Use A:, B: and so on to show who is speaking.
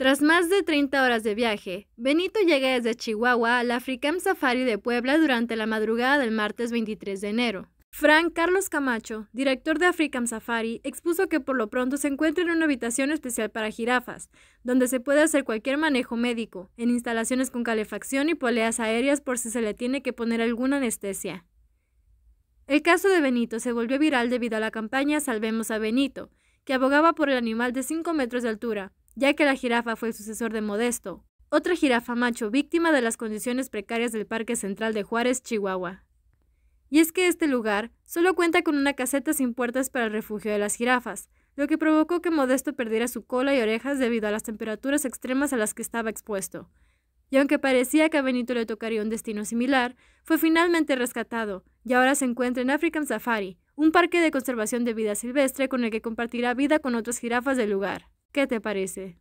A: Tras más de 30 horas de viaje, Benito llega desde Chihuahua al Africam Safari de Puebla durante la madrugada del martes 23 de enero. Frank Carlos Camacho, director de Africam Safari, expuso que por lo pronto se encuentra en una habitación especial para jirafas, donde se puede hacer cualquier manejo médico, en instalaciones con calefacción y poleas aéreas por si se le tiene que poner alguna anestesia. El caso de Benito se volvió viral debido a la campaña Salvemos a Benito, que abogaba por el animal de 5 metros de altura, ya que la jirafa fue el sucesor de Modesto, otra jirafa macho víctima de las condiciones precarias del Parque Central de Juárez, Chihuahua. Y es que este lugar solo cuenta con una caseta sin puertas para el refugio de las jirafas, lo que provocó que Modesto perdiera su cola y orejas debido a las temperaturas extremas a las que estaba expuesto. Y aunque parecía que a Benito le tocaría un destino similar, fue finalmente rescatado y ahora se encuentra en African Safari, un parque de conservación de vida silvestre con el que compartirá vida con otras jirafas del lugar. ¿Qué te parece?